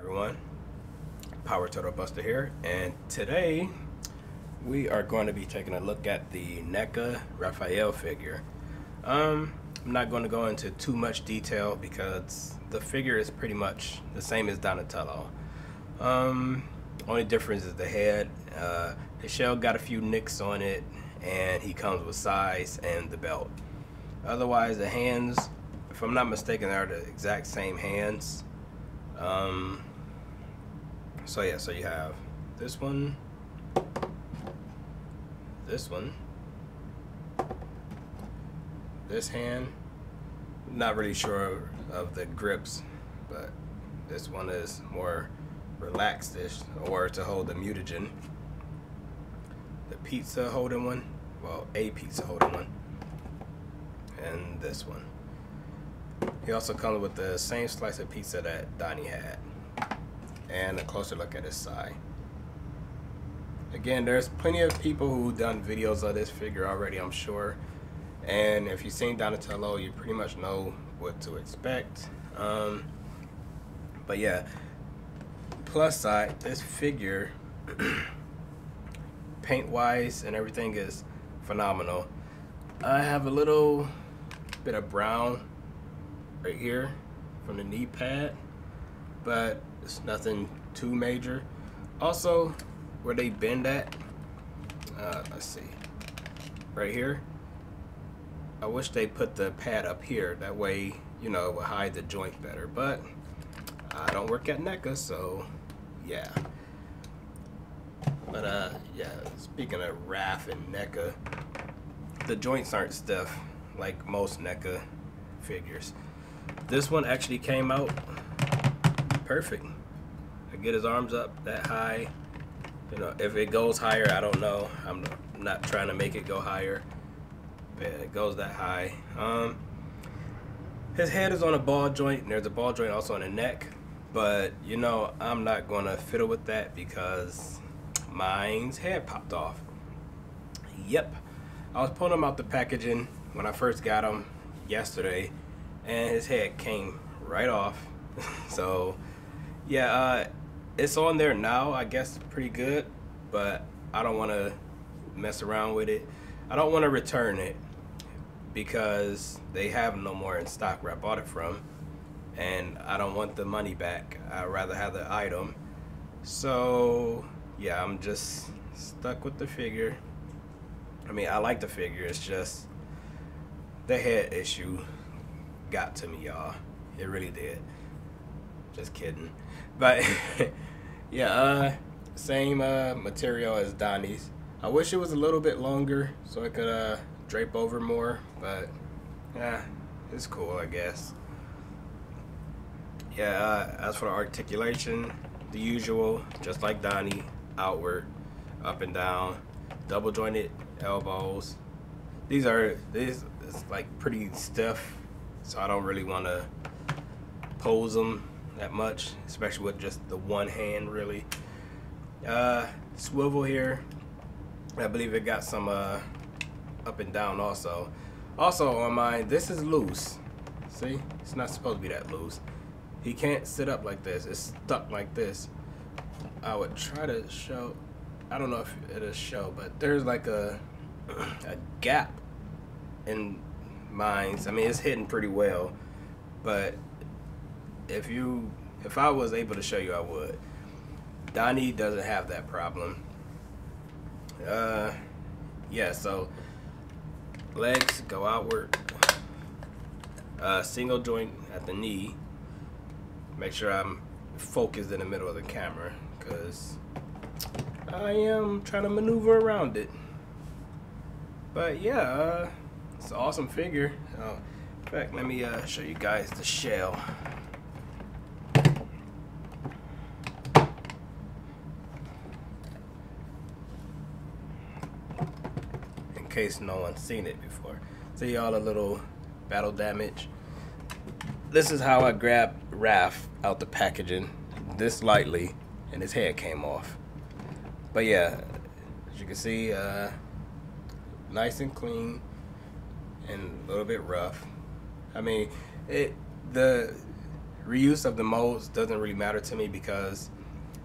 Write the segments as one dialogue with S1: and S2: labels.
S1: everyone. Power Turtle Buster here, and today we are going to be taking a look at the NECA Raphael figure. Um, I'm not going to go into too much detail because the figure is pretty much the same as Donatello. Um, only difference is the head. Uh, the shell got a few nicks on it, and he comes with sais and the belt. Otherwise, the hands, if I'm not mistaken, they are the exact same hands. Um, so yeah, so you have this one, this one, this hand. Not really sure of the grips, but this one is more relaxed-ish, or to hold the mutagen. The pizza holding one, well, a pizza holding one, and this one. He also comes with the same slice of pizza that Donnie had. And a closer look at his side. Again, there's plenty of people who've done videos of this figure already, I'm sure. And if you've seen Donatello, you pretty much know what to expect. Um, but yeah, plus side, this figure, paint-wise and everything is phenomenal. I have a little bit of brown right here from the knee pad, but it's nothing too major. Also, where they bend at, uh, let's see, right here. I wish they put the pad up here. That way, you know, it would hide the joint better. But I don't work at NECA, so yeah. But uh, yeah, speaking of Raph and NECA, the joints aren't stiff like most NECA figures. This one actually came out perfect. I get his arms up that high. You know, if it goes higher, I don't know. I'm not trying to make it go higher. But it goes that high. Um, his head is on a ball joint, and there's a ball joint also on the neck. But, you know, I'm not going to fiddle with that because mine's head popped off. Yep. I was pulling him out the packaging when I first got him yesterday and his head came right off. so, yeah, uh, it's on there now. I guess pretty good, but I don't want to mess around with it. I don't want to return it because they have no more in stock where I bought it from, and I don't want the money back. I'd rather have the item. So, yeah, I'm just stuck with the figure. I mean, I like the figure. It's just the head issue got to me, y'all. It really did. Just kidding. But yeah, uh, same uh, material as Donnie's. I wish it was a little bit longer so I could uh, drape over more, but yeah, it's cool, I guess. Yeah, uh, as for the articulation, the usual, just like Donnie, outward, up and down, double jointed elbows. These are, these is like pretty stiff so I don't really want to pose them that much, especially with just the one hand really. Uh, swivel here, I believe it got some uh, up and down also. Also on mine, this is loose. See, it's not supposed to be that loose. He can't sit up like this, it's stuck like this. I would try to show, I don't know if it'll show, but there's like a, a gap in mines. I mean, it's hitting pretty well, but if you, if I was able to show you, I would. Donnie doesn't have that problem. Uh, yeah. So legs go outward. Uh, single joint at the knee. Make sure I'm focused in the middle of the camera because I am trying to maneuver around it. But yeah. Uh, it's an awesome figure. Uh, in fact, let me uh, show you guys the shell. Case no one's seen it before. See all the little battle damage. This is how I grabbed Raph out the packaging this lightly and his head came off. But yeah, as you can see, uh, nice and clean and a little bit rough. I mean, it the reuse of the molds doesn't really matter to me because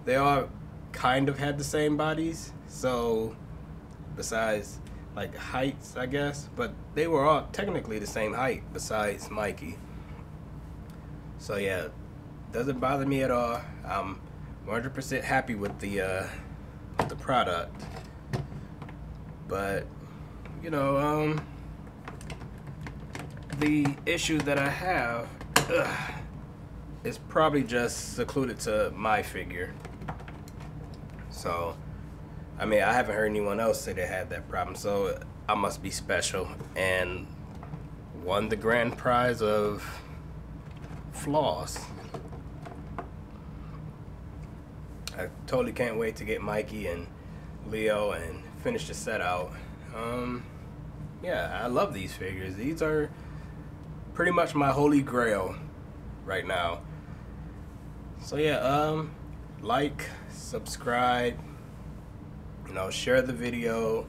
S1: they all kind of had the same bodies. So besides like heights, I guess, but they were all technically the same height besides Mikey. So yeah, doesn't bother me at all. I'm 100% happy with the uh, with the product. But you know, um, the issue that I have ugh, is probably just secluded to my figure. So, I mean, I haven't heard anyone else say they had that problem. So I must be special and won the grand prize of flaws. I totally can't wait to get Mikey and Leo and finish the set out. Um, yeah, I love these figures. These are pretty much my holy grail right now. So yeah, um, like, subscribe, you know, share the video,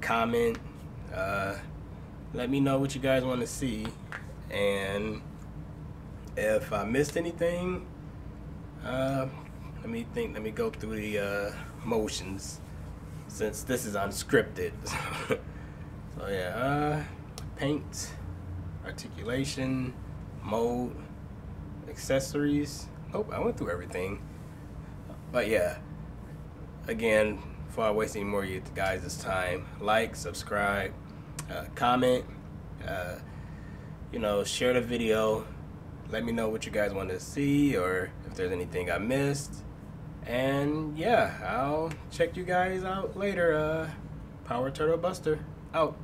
S1: comment, uh, let me know what you guys want to see, and if I missed anything, uh, let me think, let me go through the uh, motions since this is unscripted. so yeah, uh, paint, articulation, mode, accessories. Nope, I went through everything. But yeah, again, before I waste any more of you guys' time, like, subscribe, uh, comment, uh, you know, share the video. Let me know what you guys want to see or if there's anything I missed. And yeah, I'll check you guys out later. Uh, Power Turtle Buster out.